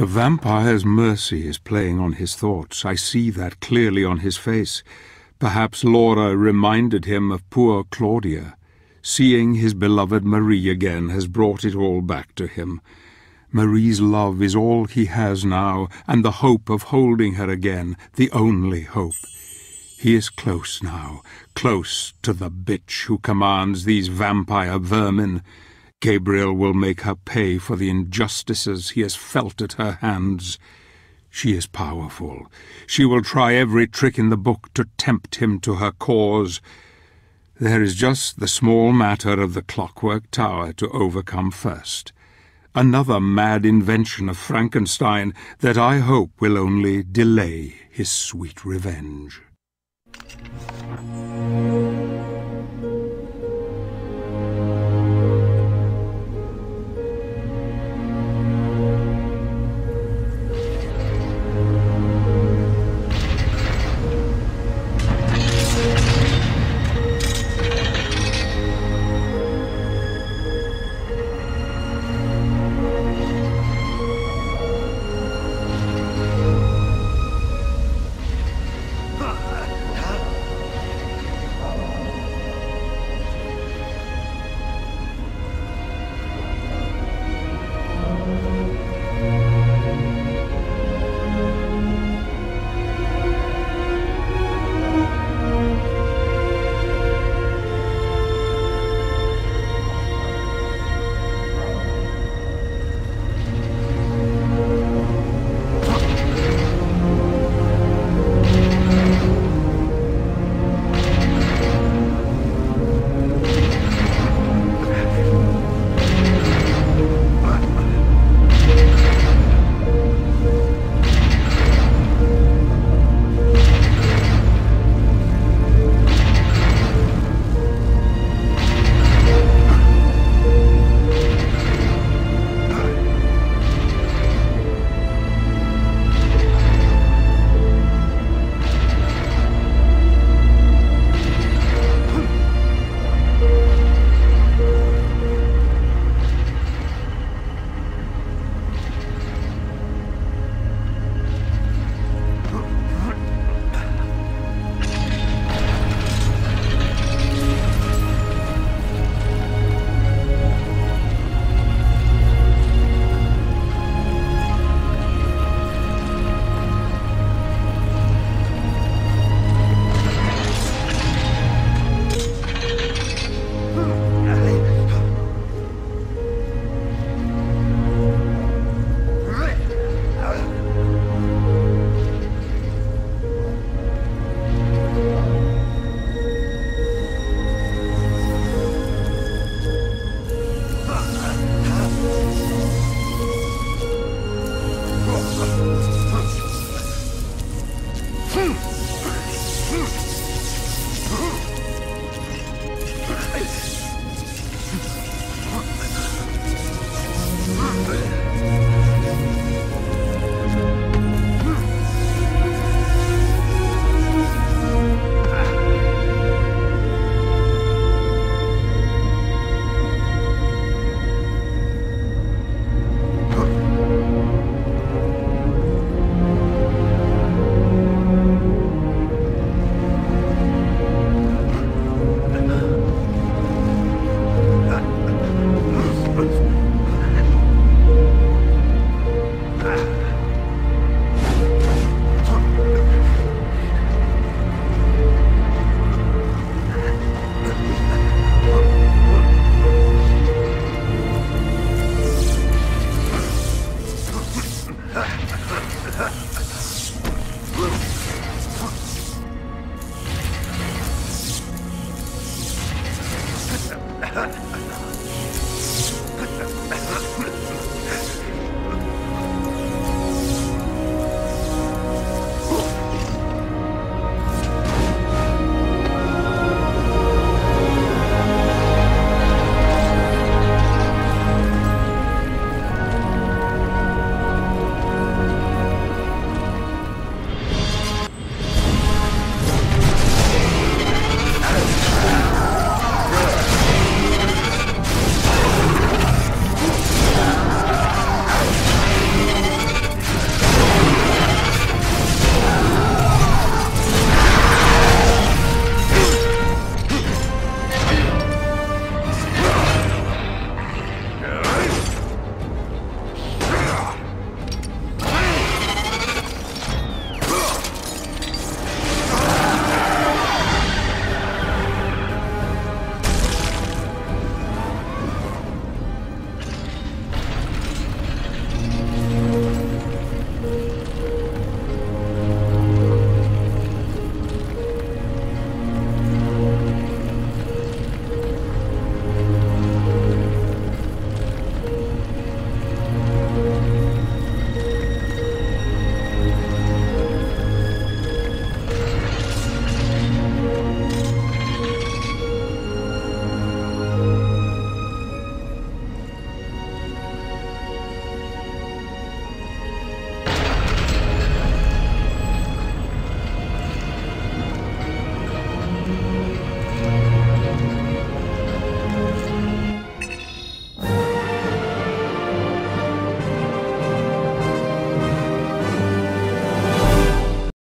The vampire's mercy is playing on his thoughts. I see that clearly on his face. Perhaps Laura reminded him of poor Claudia. Seeing his beloved Marie again has brought it all back to him. Marie's love is all he has now, and the hope of holding her again, the only hope. He is close now, close to the bitch who commands these vampire vermin. Gabriel will make her pay for the injustices he has felt at her hands. She is powerful. She will try every trick in the book to tempt him to her cause. There is just the small matter of the clockwork tower to overcome first. Another mad invention of Frankenstein that I hope will only delay his sweet revenge. Hmm.